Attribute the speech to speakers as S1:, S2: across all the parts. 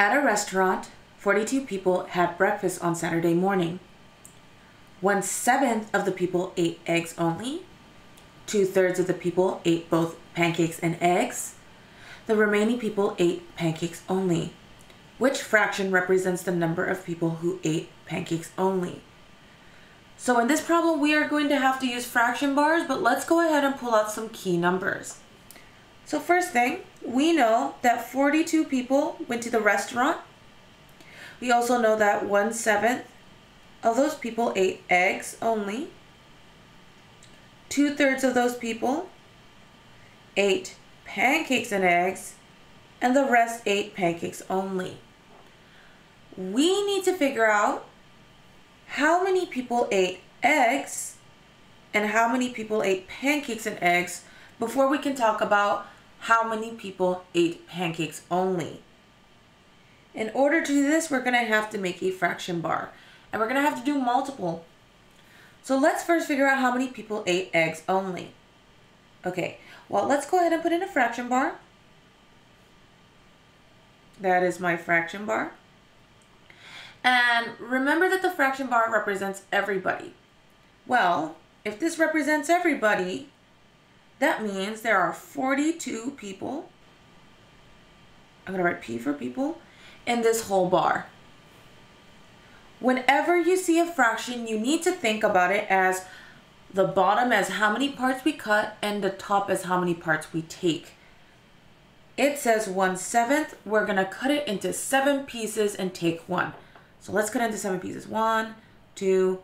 S1: At a restaurant, 42 people had breakfast on Saturday morning. One seventh of the people ate eggs only. Two thirds of the people ate both pancakes and eggs. The remaining people ate pancakes only. Which fraction represents the number of people who ate pancakes only? So in this problem, we are going to have to use fraction bars, but let's go ahead and pull out some key numbers. So first thing, we know that 42 people went to the restaurant. We also know that one seventh of those people ate eggs only. Two thirds of those people ate pancakes and eggs, and the rest ate pancakes only we need to figure out how many people ate eggs and how many people ate pancakes and eggs before we can talk about how many people ate pancakes only. In order to do this, we're going to have to make a fraction bar. And we're going to have to do multiple. So let's first figure out how many people ate eggs only. Okay, well, let's go ahead and put in a fraction bar. That is my fraction bar. And remember that the fraction bar represents everybody. Well, if this represents everybody, that means there are 42 people. I'm going to write P for people in this whole bar. Whenever you see a fraction, you need to think about it as the bottom as how many parts we cut and the top as how many parts we take. It says 1 seventh. We're going to cut it into seven pieces and take one. So let's cut it into seven pieces. One, two,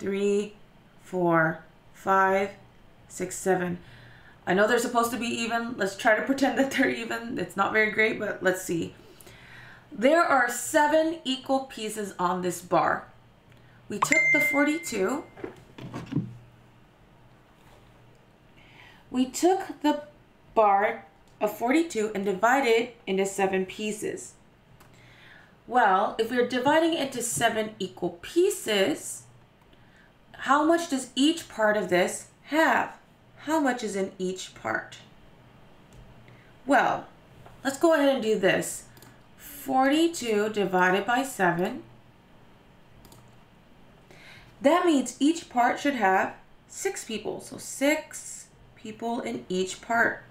S1: three, four, five, six, seven. I know they're supposed to be even. Let's try to pretend that they're even. It's not very great, but let's see. There are seven equal pieces on this bar. We took the 42. We took the bar of 42 and divided it into seven pieces. Well, if we're dividing it into seven equal pieces, how much does each part of this have? How much is in each part? Well, let's go ahead and do this. 42 divided by 7. That means each part should have 6 people. So 6 people in each part.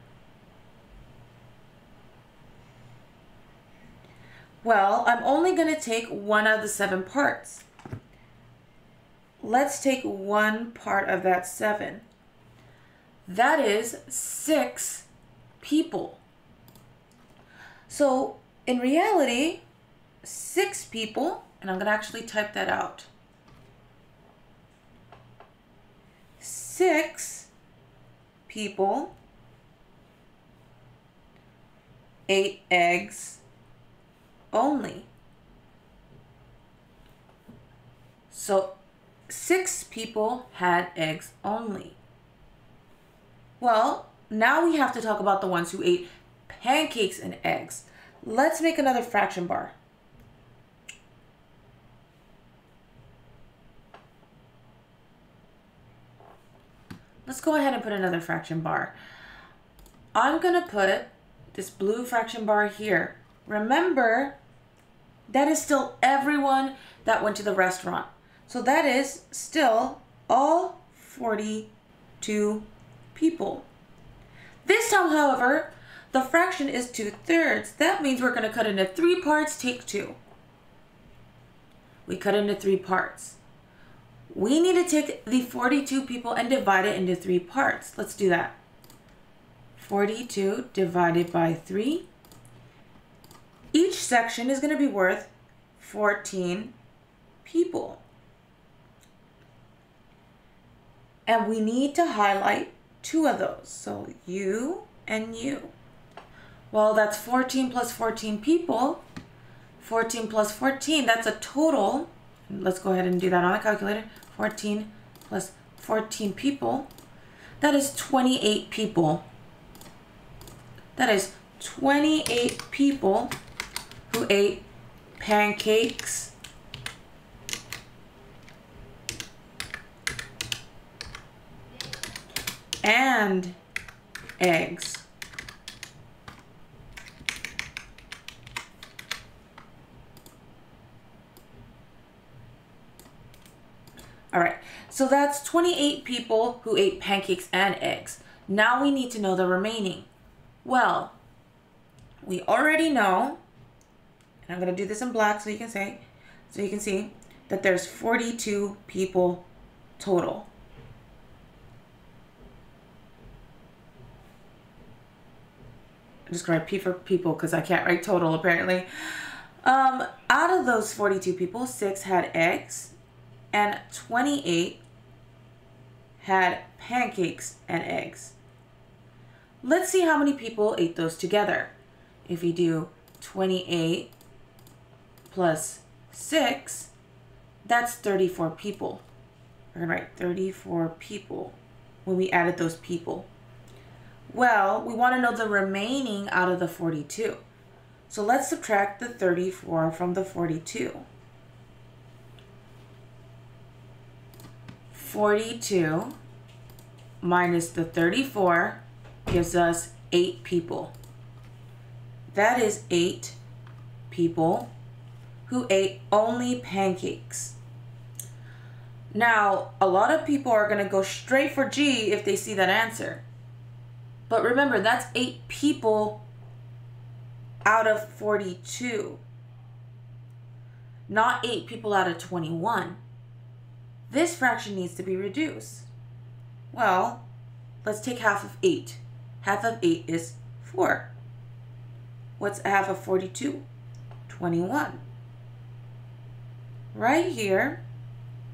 S1: Well, I'm only going to take one of the seven parts. Let's take one part of that seven. That is six people. So in reality, six people, and I'm going to actually type that out. Six people, eight eggs, only. So six people had eggs only. Well, now we have to talk about the ones who ate pancakes and eggs. Let's make another fraction bar. Let's go ahead and put another fraction bar. I'm to put this blue fraction bar here. Remember, that is still everyone that went to the restaurant. So that is still all 42 people. This time, however, the fraction is 2 thirds. That means we're going to cut into three parts, take two. We cut into three parts. We need to take the 42 people and divide it into three parts. Let's do that. 42 divided by 3 each section is going to be worth 14 people. And we need to highlight two of those. So you and you. Well, that's 14 plus 14 people. 14 plus 14, that's a total. Let's go ahead and do that on the calculator. 14 plus 14 people. That is 28 people. That is 28 people who ate pancakes and eggs. All right, so that's 28 people who ate pancakes and eggs. Now we need to know the remaining. Well, we already know, and I'm gonna do this in black so you can say, so you can see that there's 42 people total. I'm just to write P for people because I can't write total apparently. Um, out of those 42 people, six had eggs and 28 had pancakes and eggs. Let's see how many people ate those together. If you do 28 plus 6, that's 34 people. We're going to write 34 people when we added those people. Well, we want to know the remaining out of the 42. So let's subtract the 34 from the 42. 42 minus the 34 gives us 8 people. That is 8 people who ate only pancakes. Now, a lot of people are going to go straight for G if they see that answer. But remember, that's 8 people out of 42. Not 8 people out of 21. This fraction needs to be reduced. Well, let's take half of 8. Half of 8 is 4. What's half of 42? 21. Right here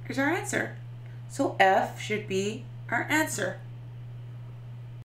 S1: is our answer. So F should be our answer.